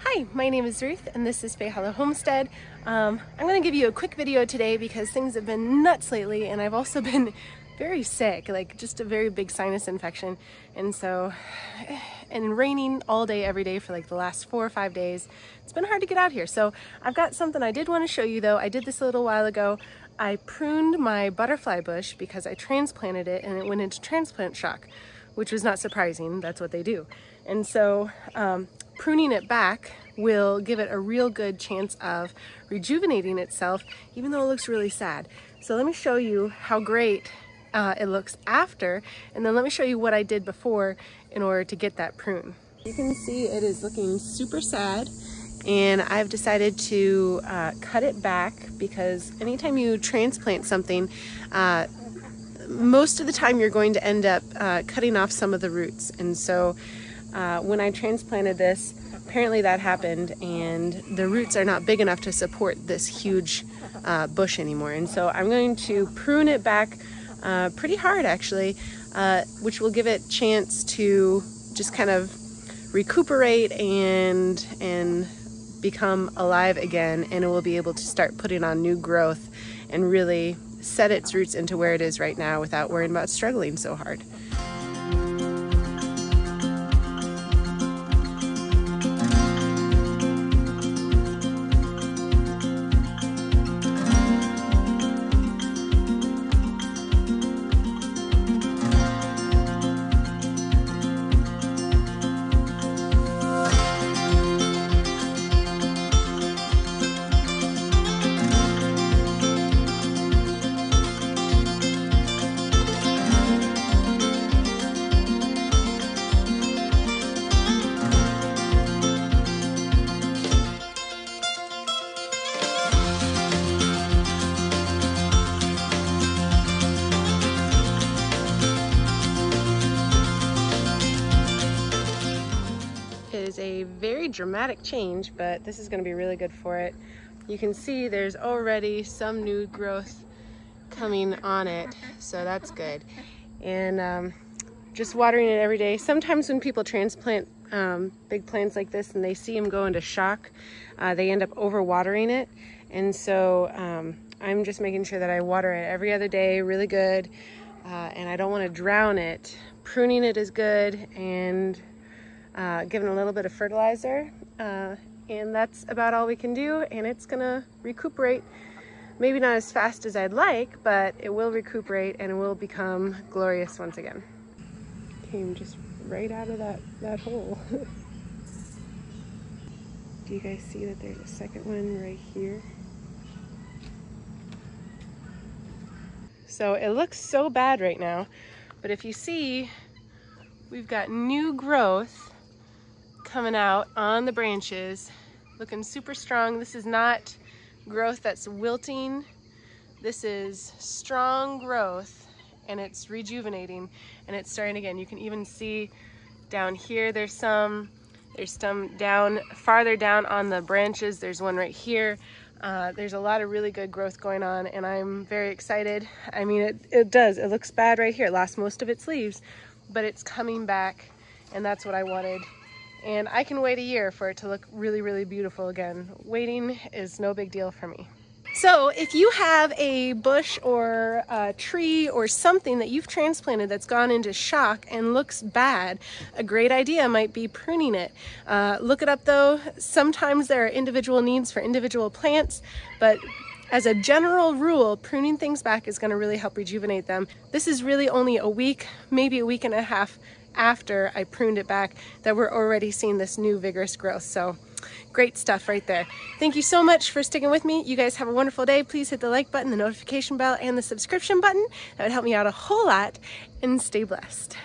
Hi, my name is Ruth and this is Hollow Homestead. Um, I'm going to give you a quick video today because things have been nuts lately and I've also been very sick, like just a very big sinus infection. And so, and raining all day, every day for like the last four or five days. It's been hard to get out here. So I've got something I did want to show you though. I did this a little while ago. I pruned my butterfly bush because I transplanted it and it went into transplant shock, which was not surprising. That's what they do. And so um, pruning it back will give it a real good chance of rejuvenating itself, even though it looks really sad. So let me show you how great uh, it looks after, and then let me show you what I did before in order to get that prune. You can see it is looking super sad and I've decided to uh, cut it back because anytime you transplant something, uh, most of the time you're going to end up uh, cutting off some of the roots. And so uh, when I transplanted this, apparently that happened and the roots are not big enough to support this huge uh, bush anymore. And so I'm going to prune it back uh, pretty hard actually, uh, which will give it chance to just kind of recuperate and and become alive again and it will be able to start putting on new growth and really set its roots into where it is right now without worrying about struggling so hard. Is a very dramatic change, but this is gonna be really good for it. You can see there's already some new growth coming on it, so that's good. And um, just watering it every day. Sometimes when people transplant um, big plants like this and they see them go into shock, uh, they end up overwatering it. And so um, I'm just making sure that I water it every other day, really good. Uh, and I don't want to drown it. Pruning it is good and uh, given a little bit of fertilizer uh, and that's about all we can do and it's gonna recuperate. Maybe not as fast as I'd like but it will recuperate and it will become glorious once again. Came just right out of that that hole. Do you guys see that there's a second one right here? So it looks so bad right now but if you see we've got new growth coming out on the branches, looking super strong. This is not growth that's wilting. This is strong growth and it's rejuvenating and it's starting again. You can even see down here, there's some, there's some down, farther down on the branches. There's one right here. Uh, there's a lot of really good growth going on and I'm very excited. I mean, it, it does, it looks bad right here. It lost most of its leaves, but it's coming back and that's what I wanted and I can wait a year for it to look really, really beautiful again. Waiting is no big deal for me. So if you have a bush or a tree or something that you've transplanted that's gone into shock and looks bad, a great idea might be pruning it. Uh, look it up though. Sometimes there are individual needs for individual plants, but as a general rule, pruning things back is going to really help rejuvenate them. This is really only a week, maybe a week and a half after I pruned it back that we're already seeing this new vigorous growth. So great stuff right there. Thank you so much for sticking with me. You guys have a wonderful day. Please hit the like button, the notification bell, and the subscription button. That would help me out a whole lot and stay blessed.